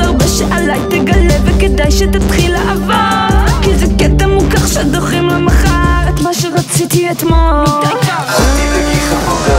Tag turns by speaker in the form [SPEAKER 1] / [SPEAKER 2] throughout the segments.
[SPEAKER 1] הרבה שעליי תגלה וכדאי שתתחיל לעבור כי זה קטע מוכר שדוחים למחר. את מה שרציתי
[SPEAKER 2] אתמול. מדי
[SPEAKER 3] קר,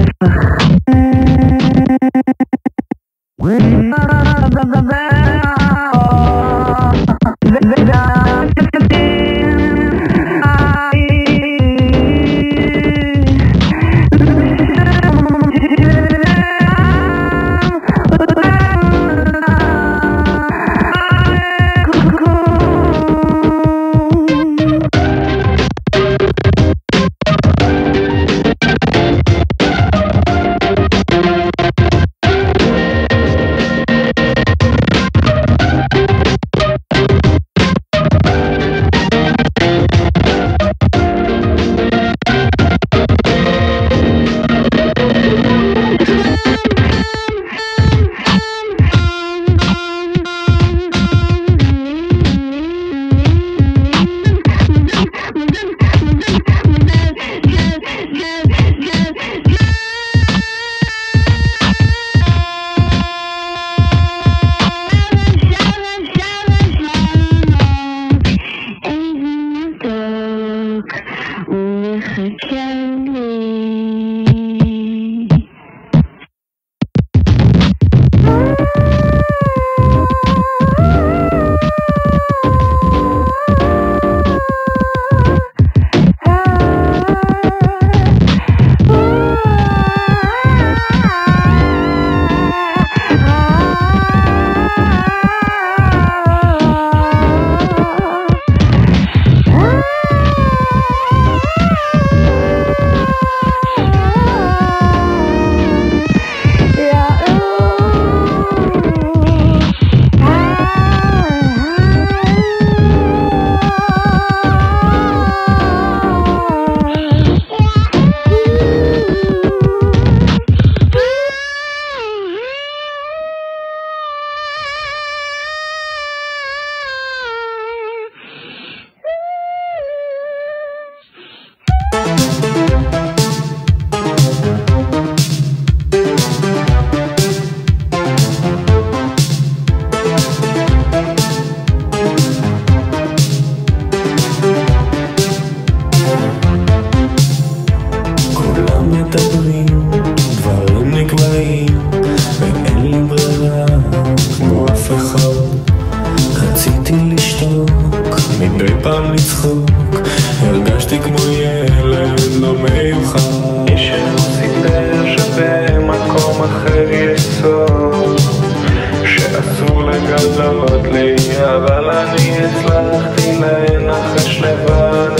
[SPEAKER 3] forever. גדלות לי, אבל אני הצלחתי לנחש לבד.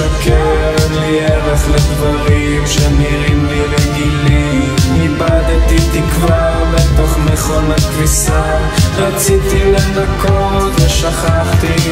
[SPEAKER 2] משקר, לי ערך לדברים שנראים לי רגילים. איבדתי תקווה בתוך מכון הכביסה רציתי לנקות ושכחתי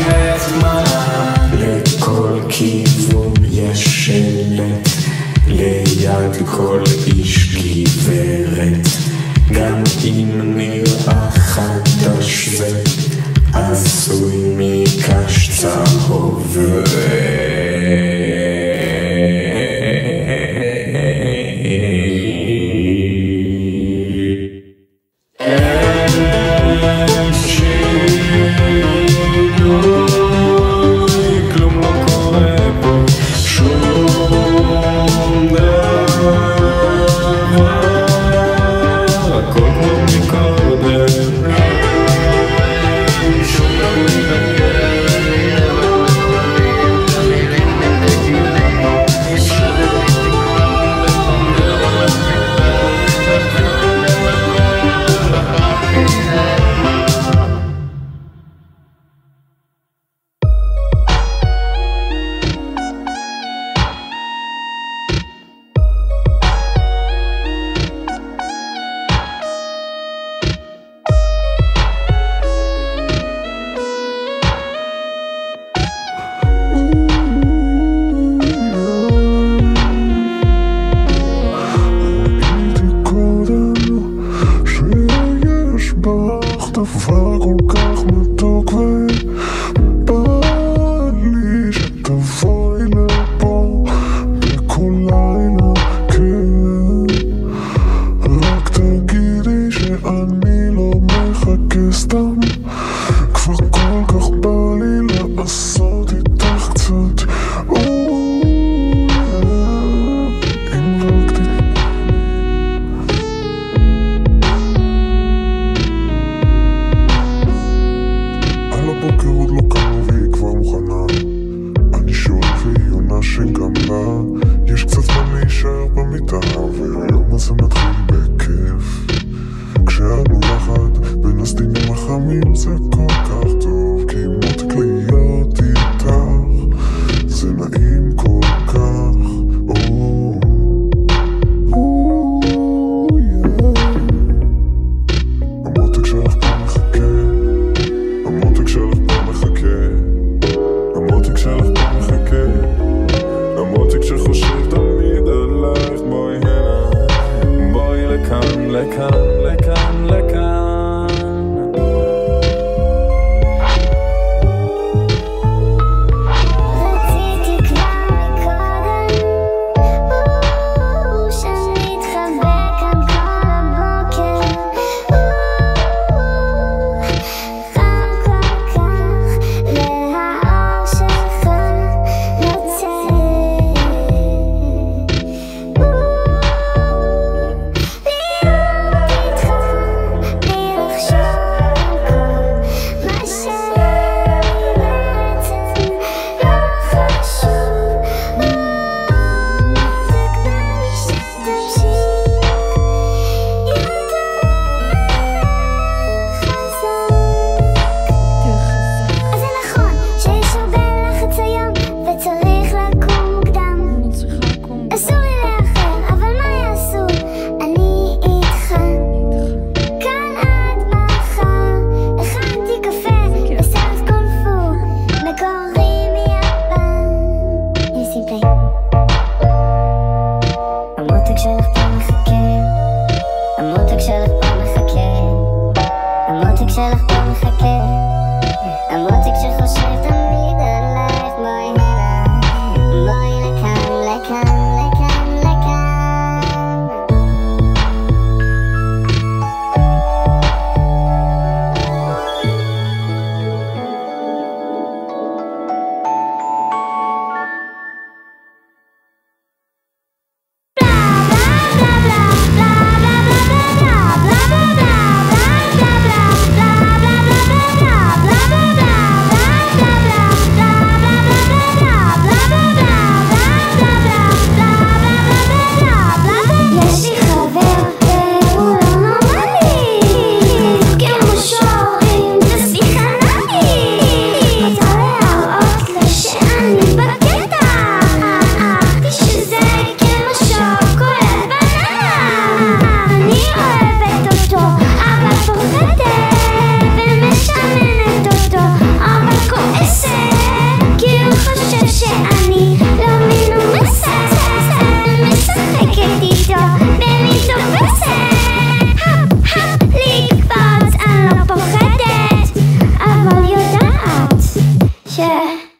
[SPEAKER 1] future.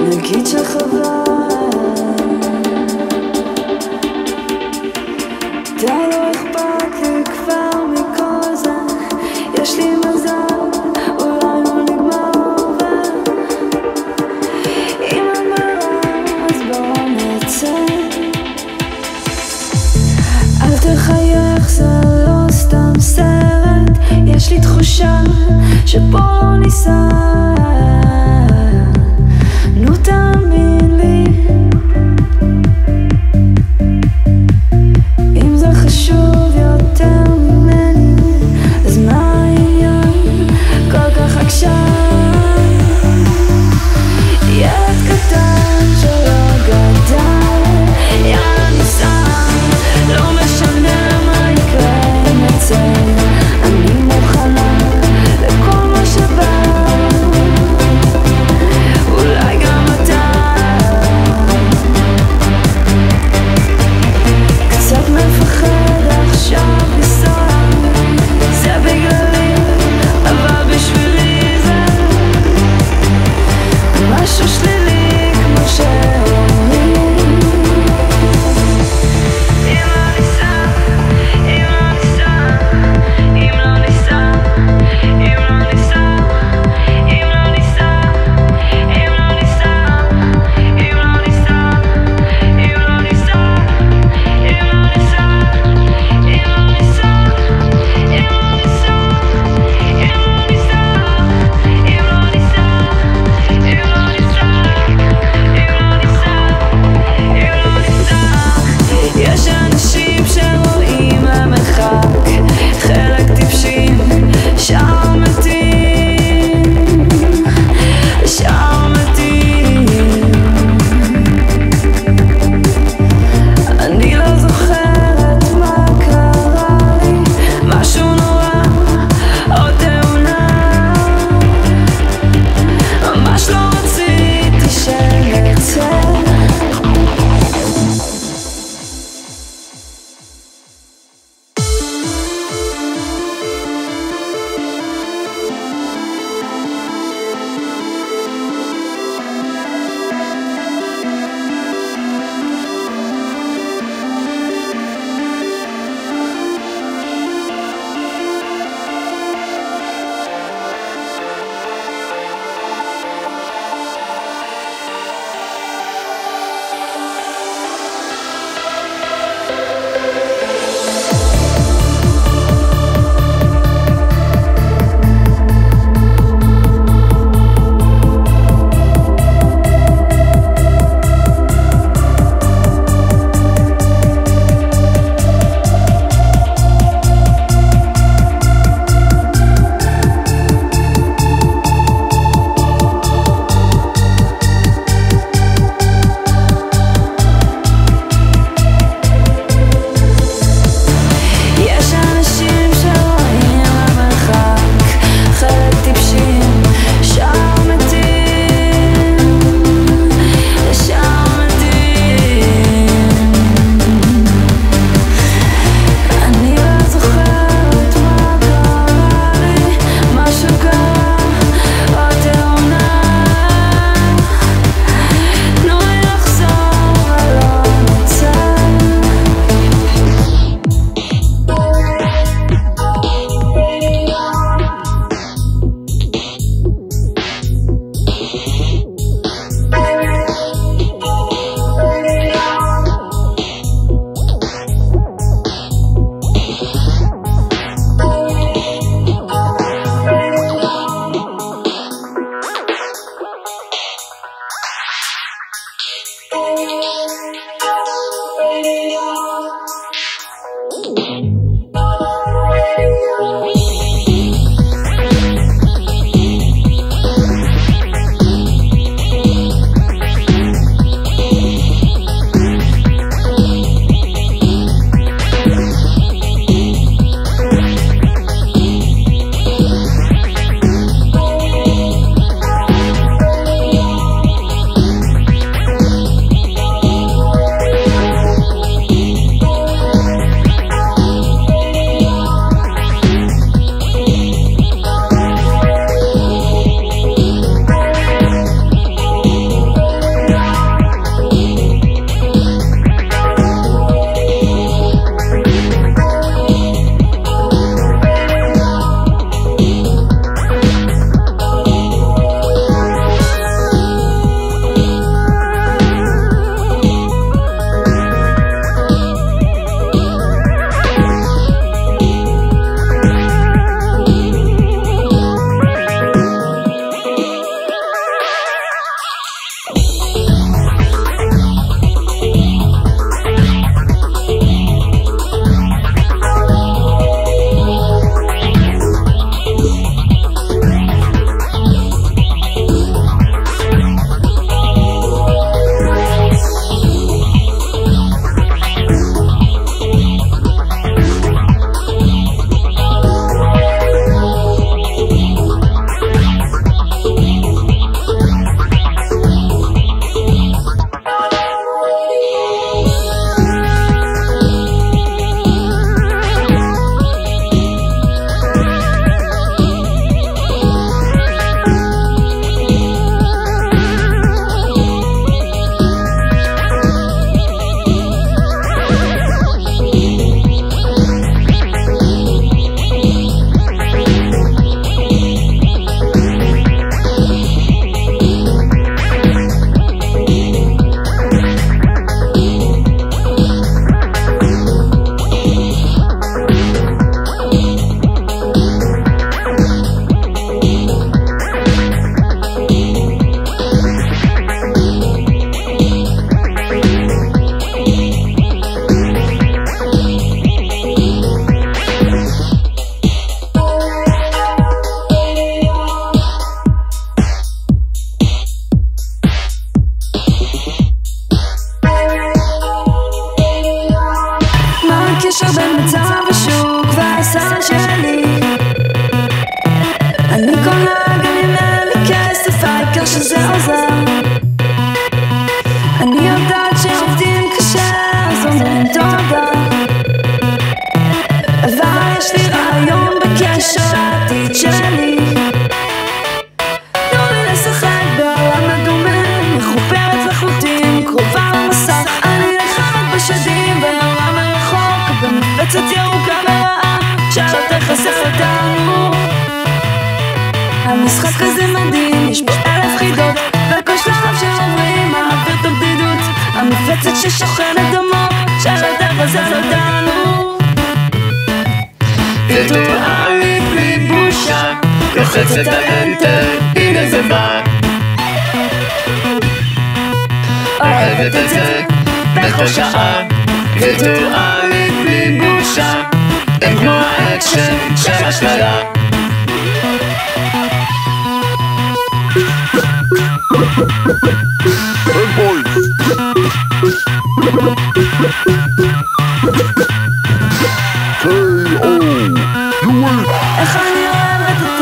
[SPEAKER 1] נגיד לא אכפת יש לי תחושה שפה לא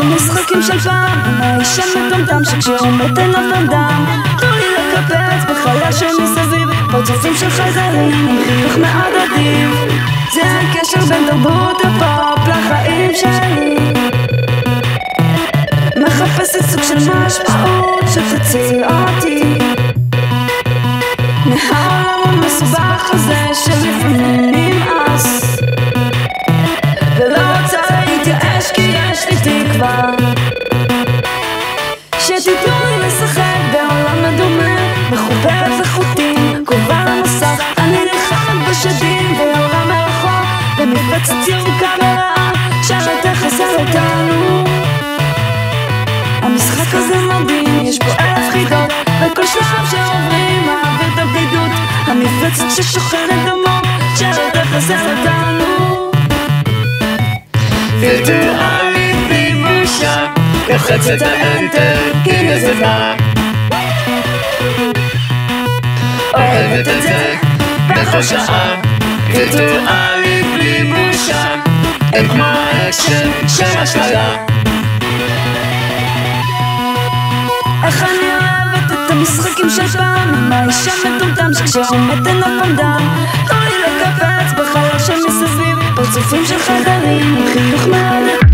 [SPEAKER 1] המשחקים של פעם. עם האיש המטומטם שכשעומד עיניו דם. תנו לי לקפץ בחיה שמסביב. פרצופים של חייזרים עם חיוך מאוד אדיב זה הקשר בין תרבות הפופ לחיים שלי. מחפשת סוג של משמעות שתציל אותי. מהעולם המסובך הזה שלפעמים נמאס המפלצת ששוכנת עמוק שלא תחסל אותנו
[SPEAKER 3] וירטואלי בלי בושה לוחץ את ה enter, הנה זה בא. אוהבת את זה בכל שעה. וירטואלי בלי בושה הם כמו האקשן של אשליה
[SPEAKER 1] איך אני המשחקים של פעם עם האיש המטומטם שכשעומד דם תנו לי לקפץ בחלל שמסביב פרצופים של חיידרים עם חיוך מאוד